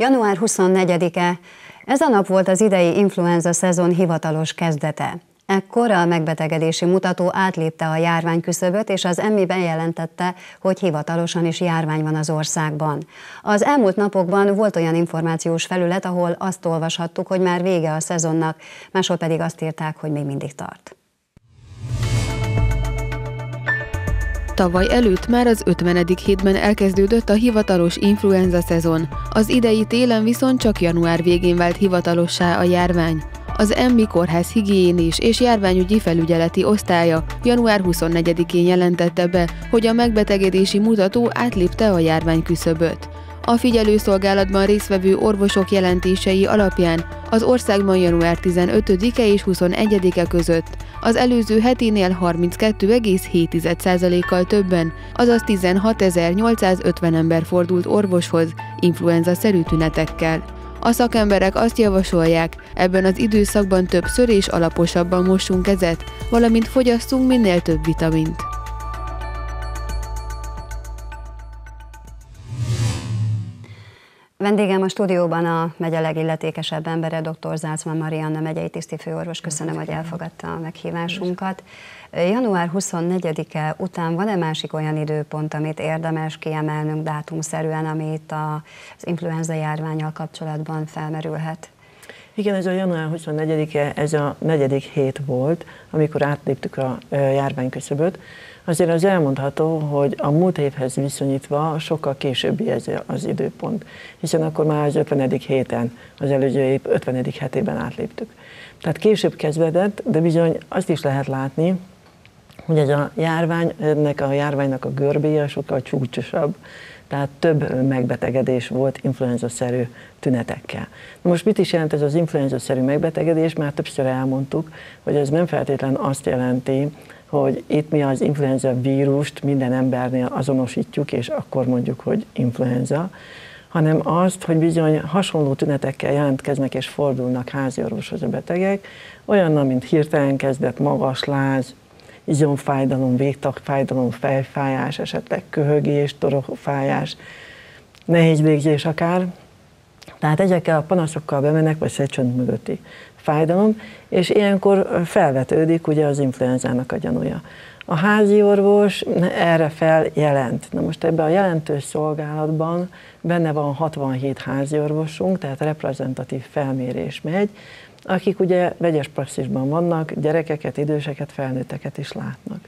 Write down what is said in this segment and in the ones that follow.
Január 24-e. Ez a nap volt az idei influenza szezon hivatalos kezdete. Ekkor a megbetegedési mutató átlépte a járvány küszöböt, és az emmi bejelentette, hogy hivatalosan is járvány van az országban. Az elmúlt napokban volt olyan információs felület, ahol azt olvashattuk, hogy már vége a szezonnak, máshol pedig azt írták, hogy még mindig tart. Tavaly előtt már az 50. hétben elkezdődött a hivatalos influenza szezon, az idei télen viszont csak január végén vált hivatalossá a járvány. Az MB Kórház higiénés és járványügyi felügyeleti osztálya január 24-én jelentette be, hogy a megbetegedési mutató átlépte a járvány küszöböt. A figyelőszolgálatban résztvevő orvosok jelentései alapján az országban január 15-e és 21-e között az előző hetinél 32,7%-kal többen, azaz 16.850 ember fordult orvoshoz influenza-szerű tünetekkel. A szakemberek azt javasolják, ebben az időszakban többször és alaposabban mossunk kezet, valamint fogyasszunk minél több vitamint. Vendégem a stúdióban a megye legilletékesebb embere, dr. Zászman Marianna megyei tisztifőorvos. Köszönöm, hogy elfogadta a meghívásunkat. Január 24-e után van-e másik olyan időpont, amit érdemes kiemelnünk dátumszerűen, ami itt az influenza járványal kapcsolatban felmerülhet? Igen, ez a január 24-e, ez a negyedik hét volt, amikor átléptük a járványköszöböt. Azért az elmondható, hogy a múlt évhez viszonyítva sokkal későbbi ez az időpont, hiszen akkor már az 50. héten, az előző év 50. hetében átléptük. Tehát később kezdődött, de bizony azt is lehet látni, hogy ez a járvány, ennek a járványnak a görbéje sokkal csúcsosabb, tehát több megbetegedés volt influenza-szerű tünetekkel. Na most mit is jelent ez az influenza-szerű megbetegedés? Már többször elmondtuk, hogy ez nem feltétlenül azt jelenti, hogy itt mi az influenza vírust minden embernél azonosítjuk, és akkor mondjuk, hogy influenza, hanem azt, hogy bizony hasonló tünetekkel jelentkeznek és fordulnak házi orvoshoz a betegek, olyannal, mint hirtelen kezdett magas láz, izomfájdalom, végtagfájdalom, fejfájás, esetleg köhögés, torokfájás, nehéz végzés akár. Tehát ezekkel a panaszokkal bemennek, vagy szegycsont mögötti fájdalom, és ilyenkor felvetődik ugye az influenzának a gyanúja. A házi orvos erre feljelent. Na most ebben a jelentős szolgálatban benne van 67 házi orvosunk, tehát reprezentatív felmérés megy, akik ugye vegyes praxisban vannak, gyerekeket, időseket, felnőtteket is látnak.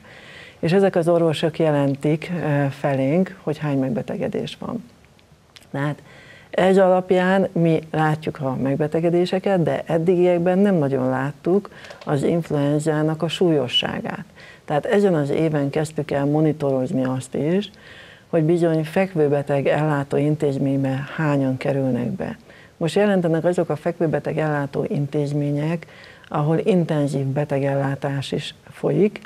És ezek az orvosok jelentik felénk, hogy hány megbetegedés van. Tehát ez alapján mi látjuk a megbetegedéseket, de eddigiekben nem nagyon láttuk az influenzának a súlyosságát. Tehát ezen az éven kezdtük el monitorozni azt is, hogy bizony fekvőbeteg ellátó intézménybe hányan kerülnek be. Most jelentenek azok a fekvőbeteg ellátó intézmények, ahol intenzív betegellátás is folyik,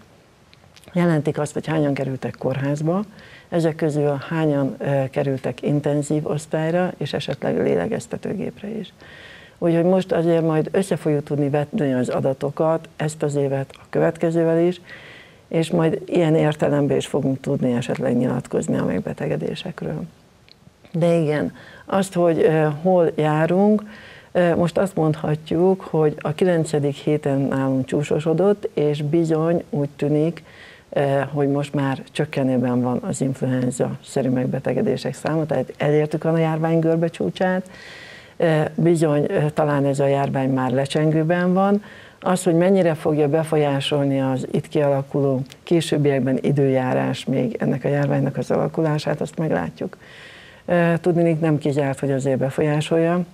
jelentik azt, hogy hányan kerültek kórházba, ezek közül hányan kerültek intenzív osztályra, és esetleg lélegeztetőgépre is. Úgyhogy most azért majd össze fogjuk tudni vetni az adatokat, ezt az évet a következővel is, és majd ilyen értelemben is fogunk tudni esetleg nyilatkozni a megbetegedésekről. De igen, azt, hogy hol járunk, most azt mondhatjuk, hogy a 9. héten nálunk csúsosodott, és bizony úgy tűnik, hogy most már csökkenőben van az influenza-szerű megbetegedések száma, tehát elértük a járvány görbe csúcsát, bizony talán ez a járvány már lecsengőben van, az, hogy mennyire fogja befolyásolni az itt kialakuló későbbiekben időjárás még ennek a járványnak az alakulását, azt meglátjuk. Tudni nem kizárt, hogy azért befolyásolja.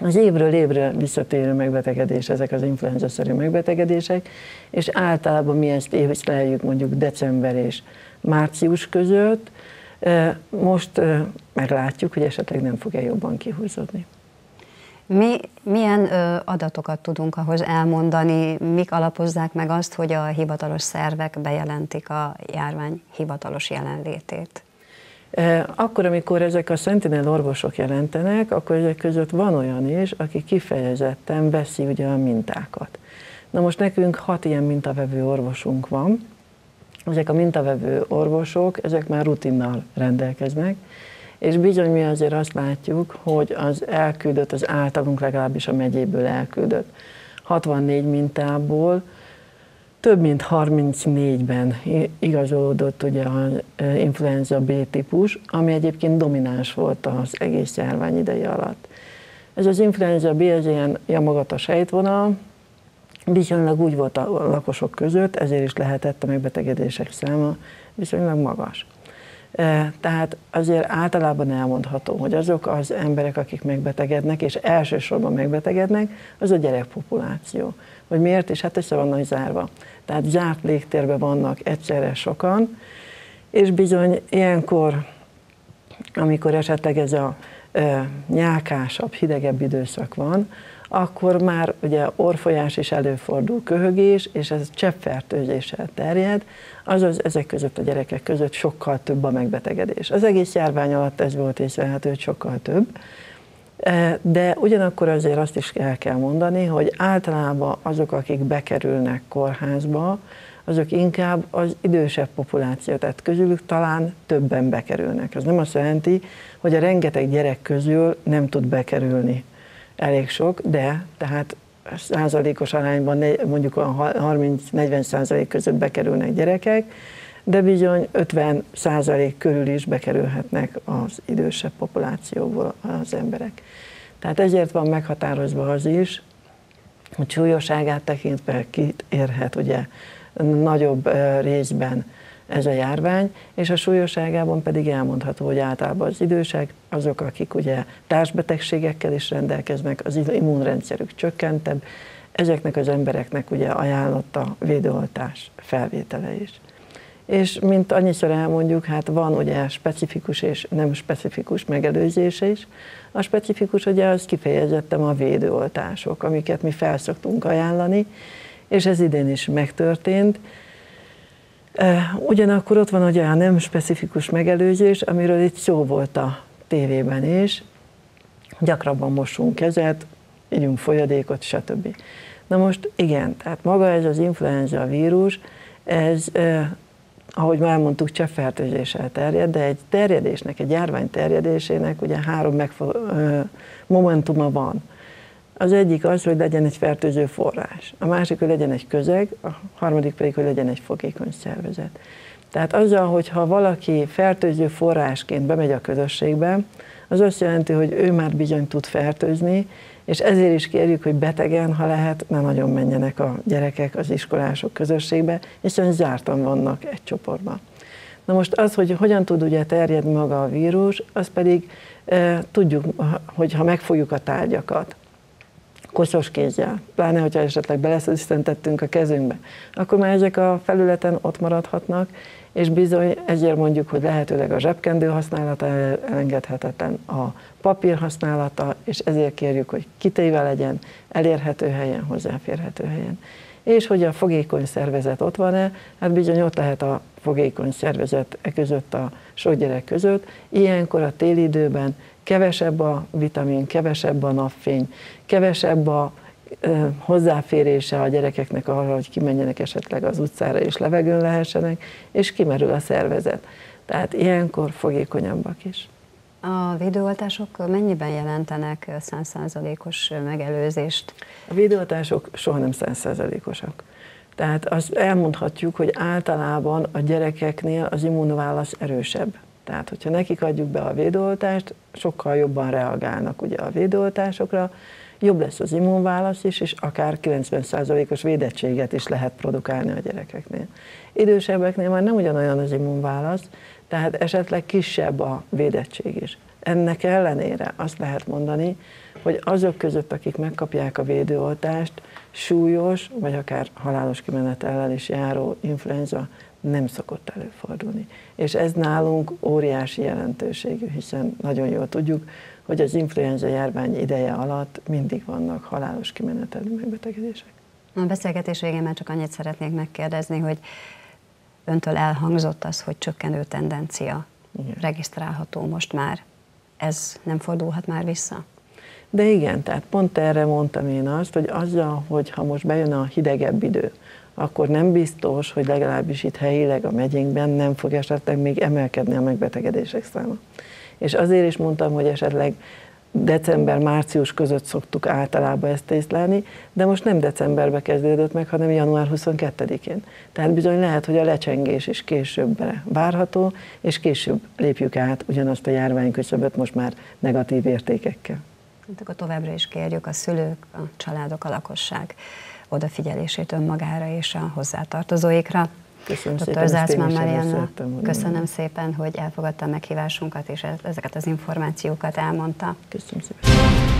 Az évről évre visszatérő megbetegedés, ezek az influenza-szerű megbetegedések, és általában mi ezt észleljük mondjuk december és március között, most meglátjuk, hogy esetleg nem fog-e jobban kihúzódni. Mi, milyen ö, adatokat tudunk ahhoz elmondani, mik alapozzák meg azt, hogy a hivatalos szervek bejelentik a járvány hivatalos jelenlétét? Akkor, amikor ezek a Sentinel orvosok jelentenek, akkor ezek között van olyan is, aki kifejezetten veszi ugye a mintákat. Na most nekünk hat ilyen mintavevő orvosunk van, ezek a mintavevő orvosok, ezek már rutinnal rendelkeznek, És bizony mi azért azt látjuk, hogy az elküldött, az általunk legalábbis a megyéből elküldött 64 mintából több mint 34-ben igazolódott ugye az influenza B típus, ami egyébként domináns volt az egész járvány idei alatt. Ez az influenza B, ez ilyen jamagat a sejtvonal, viszonylag úgy volt a lakosok között, ezért is lehetett a megbetegedések száma viszonylag magas. Tehát azért általában elmondható, hogy azok az emberek, akik megbetegednek, és elsősorban megbetegednek, az a gyerekpopuláció. Hogy miért is? Hát össze vannak zárva. Tehát zárt légtérben vannak egyszerre sokan, és bizony ilyenkor, amikor esetleg ez a e, nyákásabb, hidegebb időszak van, akkor már ugye orfolyás is előfordul, köhögés, és ez cseppfertőzéssel terjed, azaz ezek között a gyerekek között sokkal több a megbetegedés. Az egész járvány alatt ez volt észrevehető, hogy sokkal több, de ugyanakkor azért azt is el kell mondani, hogy általában azok, akik bekerülnek kórházba, azok inkább az idősebb populáció, tehát közülük talán többen bekerülnek. Ez nem azt jelenti, hogy a rengeteg gyerek közül nem tud bekerülni elég sok, de tehát százalékos arányban mondjuk a 30-40 százalék között bekerülnek gyerekek, de bizony 50 százalék körül is bekerülhetnek az idősebb populációból az emberek. Tehát ezért van meghatározva az is, hogy súlyosságát tekintve kit érhet ugye nagyobb részben ez a járvány, és a súlyosságában pedig elmondható, hogy általában az idősek, azok, akik ugye társbetegségekkel is rendelkeznek, az immunrendszerük csökkentebb, ezeknek az embereknek ugye ajánlott a védőoltás felvétele is. És mint annyiszor elmondjuk, hát van ugye specifikus és nem specifikus megelőzése is. A specifikus ugye az kifejezetten a védőoltások, amiket mi felszoktunk ajánlani, és ez idén is megtörtént. Ugyanakkor ott van ugye a nem specifikus megelőzés, amiről itt szó volt a tévében is, gyakrabban mosunk kezet, ígyunk folyadékot, stb. Na most igen, tehát maga ez az influenza vírus, ez, ahogy már mondtuk, cseppfertőzéssel terjed, de egy terjedésnek, egy járvány terjedésének ugye három megfo- eh, momentuma van. Az egyik az, hogy legyen egy fertőző forrás, a másik, hogy legyen egy közeg, a harmadik pedig, hogy legyen egy fogékony szervezet. Tehát azzal, hogyha valaki fertőző forrásként bemegy a közösségbe, az azt jelenti, hogy ő már bizony tud fertőzni, és ezért is kérjük, hogy betegen, ha lehet, ne nagyon menjenek a gyerekek az iskolások közösségbe, hiszen zártan vannak egy csoportban. Na most az, hogy hogyan tud ugye terjedni maga a vírus, az pedig e, tudjuk, hogy ha megfogjuk a tárgyakat, koszos kézzel, pláne, hogyha esetleg beleszöntettünk a kezünkbe, akkor már ezek a felületen ott maradhatnak, és bizony ezért mondjuk, hogy lehetőleg a zsebkendő használata elengedhetetlen, a papír használata, és ezért kérjük, hogy kitéve legyen, elérhető helyen, hozzáférhető helyen. És hogy a fogékony szervezet ott van-e, hát bizony ott lehet a fogékony szervezet e között a sok gyerek között. Ilyenkor a téli időben kevesebb a vitamin, kevesebb a napfény, kevesebb a hozzáférése a gyerekeknek arra, hogy kimenjenek esetleg az utcára és levegőn lehessenek, és kimerül a szervezet. Tehát ilyenkor fogékonyabbak is. A védőoltások mennyiben jelentenek százszázalékos megelőzést? A védőoltások soha nem százszázalékosak. Tehát azt elmondhatjuk, hogy általában a gyerekeknél az immunválasz erősebb. Tehát, hogyha nekik adjuk be a védőoltást, sokkal jobban reagálnak ugye a védőoltásokra, jobb lesz az immunválasz is, és akár 90%-os védettséget is lehet produkálni a gyerekeknél. Idősebbeknél már nem ugyanolyan az immunválasz, tehát esetleg kisebb a védettség is. Ennek ellenére azt lehet mondani, hogy azok között, akik megkapják a védőoltást, súlyos, vagy akár halálos kimenetellel is járó influenza nem szokott előfordulni. És ez nálunk óriási jelentőségű, hiszen nagyon jól tudjuk, hogy az influenza járvány ideje alatt mindig vannak halálos kimenetelű megbetegedések. A beszélgetés végén már csak annyit szeretnék megkérdezni, hogy öntől elhangzott az, hogy csökkenő tendencia igen. regisztrálható most már. Ez nem fordulhat már vissza? De igen, tehát pont erre mondtam én azt, hogy azzal, hogy ha most bejön a hidegebb idő, akkor nem biztos, hogy legalábbis itt helyileg a megyénkben nem fog esetleg még emelkedni a megbetegedések száma. És azért is mondtam, hogy esetleg december-március között szoktuk általában ezt észlelni, de most nem decemberbe kezdődött meg, hanem január 22-én. Tehát bizony lehet, hogy a lecsengés is későbbre várható, és később lépjük át ugyanazt a járványküszöböt most már negatív értékekkel. Hát akkor továbbra is kérjük a szülők, a családok, a lakosság odafigyelését önmagára és a hozzátartozóikra. Köszönöm Dr. Zászmán Marianna, köszönöm szépen, hogy elfogadta a meghívásunkat, és ezeket az információkat elmondta. Köszönöm szépen.